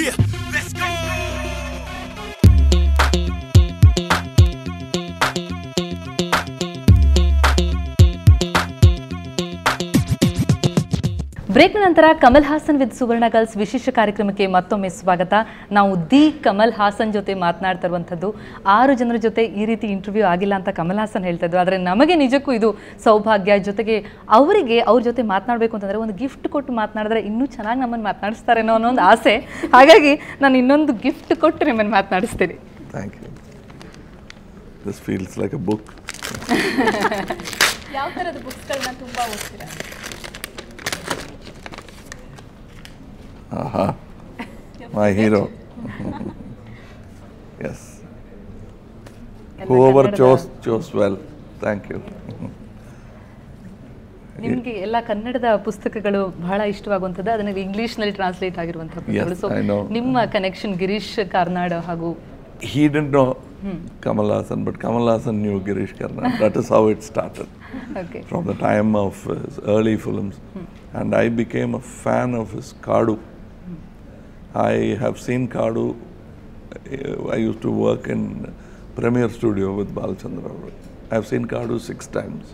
Yeah, break ನಂತರ Kamal Haasan with Suvarna girls ವಿಶೇಷ ಕಾರ್ಯಕ್ರಮಕ್ಕೆ ಮತ್ತೊಮ್ಮೆ ಸ್ವಾಗತ. ನಾವು ದಿ ಕಮಲ್ ಹಾಸನ್ ಜೊತೆ ಮಾತನಾಡ್ತಾ ಇರುವಂಥದ್ದು. ಆರು ಜನರ ಜೊತೆ ಈ ರೀತಿ ಇಂಟರ್ವ್ಯೂ ಆಗಿಲ್ಲ ಅಂತ ಕಮಲ್ ಹಾಸನ್ ಹೇಳ್ತಾ ಇದ್ರು. ಆದರೆ ನಮಗೆ ನಿಜಕ್ಕೂ ಇದು ಸೌಭಾಗ್ಯ. ಜೊತೆಗೆ ಅವರಿಗೆ ಅವ್ರ ಜೊತೆ ಮಾತನಾಡಬೇಕು ಅಂತಂದರೆ ಒಂದು ಗಿಫ್ಟ್ ಕೊಟ್ಟು ಮಾತನಾಡಿದ್ರೆ ಇನ್ನೂ ಚೆನ್ನಾಗಿ ನಮ್ಮನ್ನು ಮಾತನಾಡಿಸ್ತಾರೇನೋ ಅನ್ನೋ ಒಂದು ಆಸೆ. ಹಾಗಾಗಿ ನಾನು ಇನ್ನೊಂದು ಗಿಫ್ಟ್ ಕೊಟ್ಟು ನಿಮ್ಮನ್ನು ಮಾತನಾಡಿಸ್ತೀನಿ. Thank you this feels like book. ಯಾವ ಥರದ ಬುಕ್ಸ್ಗಳನ್ನ ತುಂಬ ಓದ್ತೀರಾ? Aha. My hero. yes. Whoever chose, chose well. Thank you. ನಿಮಗೆ ಎಲ್ಲ ಕನ್ನಡದ ಪುಸ್ತಕಗಳು ಬಹಳ ಇಷ್ಟವಾಗುವಂಥದ್ದು ಅದನ್ನ ಇಂಗ್ಲಿಷ್ನಲ್ಲಿ ಟ್ರಾನ್ಸ್ಲೇಟ್ ಆಗಿರುವಂಥ ಪುಸ್ತಕಗಳು Yes, ಸೊ I know. ನಿಮ್ಮ ಕನೆಕ್ಷನ್ ಗಿರೀಶ್ ಕಾರ್ನಾಡ್ ಹಾಗೂ He didn't know Kamal Hassan, but Kamal Hassan knew Girish Karnad. That is how it started. Okay from the time of his early films. And I became a fan of his Kadu. I have seen Kadu. uh, I used to work in Premiere Studio with Balchandra. I have seen Kadu six times,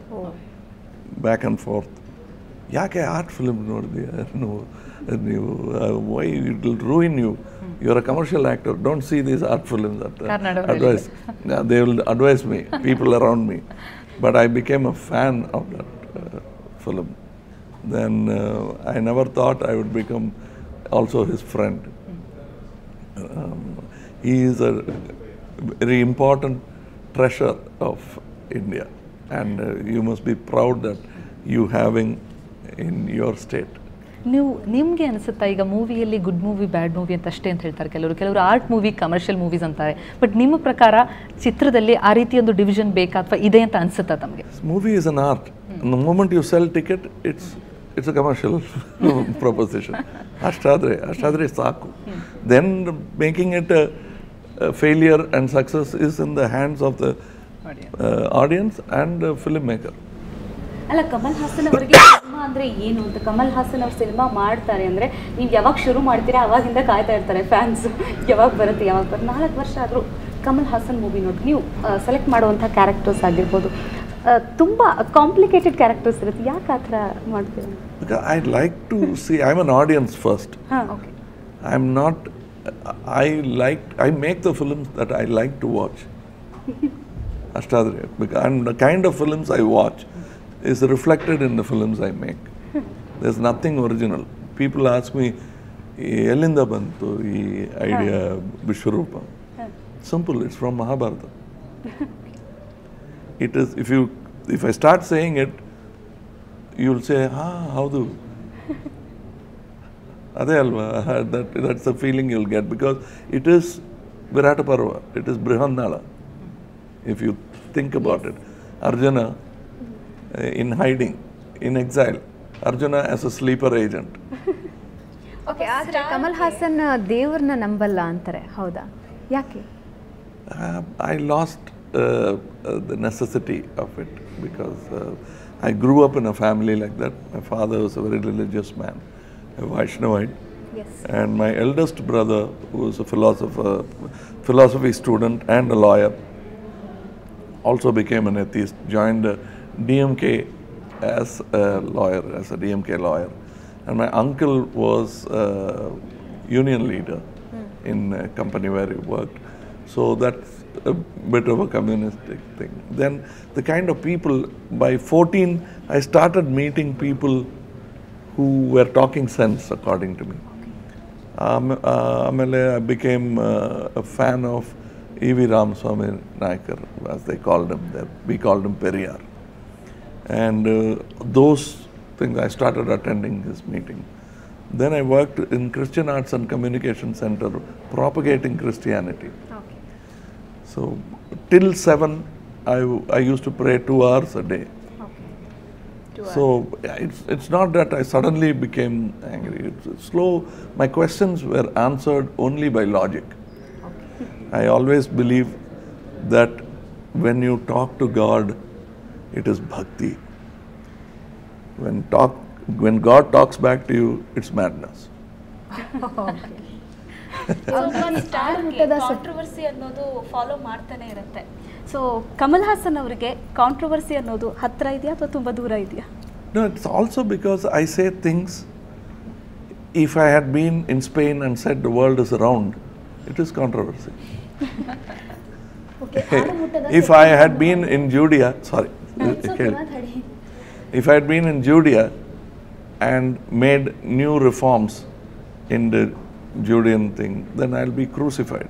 back and forth. ಯಾಕೆ art film ನೋಡಿದೆಯಾ ನೀವು ನೀವು why it will ruin you you are a commercial actor don't see these art films at Karnataka advice. Yeah, they will advise me, people around me. But I became a fan of that uh, film. Then uh, I never also his friend. Um, he is a very important treasure of India. And uh, you must be proud that you having in your state. ನೀವು ನಿಮಗೆ ಅನಿಸುತ್ತಾ ಈಗ ಮೂವಿಯಲ್ಲಿ good movie bad movie ಅಂತ ಅಷ್ಟೇ ಅಂತ ಹೇಳ್ತಾರೆ ಕೆಲವರು. ಕೆಲವರು ಆರ್ಟ್ ಮೂವಿ ಕಮರ್ಷಿಯಲ್ ಮೂವೀಸ್ ಅಂತಾರೆ. ಬಟ್ ನಿಮ್ಮ ಪ್ರಕಾರ ಚಿತ್ರದಲ್ಲಿ ಆ ರೀತಿ ಒಂದು ಡಿವಿಷನ್ ಬೇಕಾ ಅಥವಾ ಇದೆ ಅಂತ ಅನಿಸುತ್ತಾ ತಮಗೆ? Movie is an art moment you sell ticket it's ticket, a commercial proposition ಅಷ್ಟಾದರೆ ಅಷ್ಟಾದರೆ ಸಾಕು. Then making it failure and success is in the hands of the audience and filmmaker. ಅಲ್ಲ ಕಮಲ್ ಹಾಸನ್ ಅವರಿಗೆ ಸಿನಿಮಾ ಅಂದ್ರೆ ಏನು ಅಂತ? ಕಮಲ್ ಹಾಸನ್ ಅವ್ರು ಸಿನಿಮಾ ಮಾಡ್ತಾರೆ ಅಂದ್ರೆ ನೀವು ಯಾವಾಗ ಶುರು ಮಾಡ್ತೀರಾ ಅವಾಗಿಂದ ಕಾಯ್ತಾ ಇರ್ತಾರೆ ಫ್ಯಾನ್ಸ್ ಯಾವಾಗ ಬರುತ್ತೆ ಯಾವಾಗ ಬರುತ್ತೆ ನಾಲ್ಕು ವರ್ಷ ಆದರೂ ಕಮಲ್ ಹಾಸನ್ ಮೂವಿ ನೋಡಿ ನೀವು ಸೆಲೆಕ್ಟ್ ಮಾಡುವಂಥ ಕ್ಯಾರೆಕ್ಟರ್ಸ್ ಆಗಿರ್ಬೋದು ತುಂಬ ಕಾಂಪ್ಲಿಕೇಟೆಡ್ ಕ್ಯಾರೆಕ್ಟರ್ಸ್ ಇರುತ್ತೆ. ಯಾಕೆ ಆ ಥರ ಮಾಡ್ತೀರಾ? I like to see I am an audience first I am not I like I make the films that I like to watch ಅಷ್ಟಾದರೆ and the kind of films I watch is reflected in the films I make the is nothing original people ask me ಎಲ್ಲಿಂದ ಬಂತು ಈ idea Vishwaroopa? Simple it's from Mahabharata it is if you if I start saying it you will say ಹಾ ಹೌದು ಅದೇ ಅಲ್ವಾ that that's a feeling you'll get because it is Virata Parva it is Brihannala if you think about it Arjuna in hiding in exile Arjuna as a sleeper agent okay ಆದರೆ ಕಮಲ್ ಹಾಸನ್ ದೇವ್ರನ್ನ ನಂಬಲ್ಲ ಅಂತಾರೆ ಹೌದಾ? ಯಾಕೆ? I lost uh, uh, the necessity of it because uh, I grew up in a family like that. My father was a very religious man, a Vaishnavite. Yes. And my eldest brother, who was a philosopher, philosophy student and a lawyer, also became an atheist, joined uh, DMK as a lawyer, as a DMK lawyer. And my uncle was a union leader in a company where he worked. So that's a bit of a communistic thing. Then the kind of people, by 14, I started meeting people who were talking sense, according to me. Um, uh, I became uh, a fan of E.V. Ramaswamy Nayakar, as they called him. We called him Periyar. And uh, those things, I started attending his meeting. Then I worked in Christian Arts and Communication Center, propagating Christianity. So till seven, I, I used to pray two hours a day. So it's, it's not that I suddenly became angry. It's it's slow. My questions were answered only by logic. I always believe that when you talk to God, it is bhakti. When talk when God talks back to you, it's madness. Controversy ಅನ್ನೋದು follow ಮಾಡ್ತಾನೆ ಇರುತ್ತೆ so Kamal Haasan ಅವರಿಗೆ controversy ಅನ್ನೋದು ಹತ್ರ ಇದೆಯಾ ಅಥವಾ ತುಂಬಾ ದೂರ ಇದೆಯಾ No, it's also because I say things. If I had been in Spain and said the world is round, it is controversy. if I had been in Judea, sorry, if I had been in Judea and made new reforms in the Judean thing, then I'll be crucified.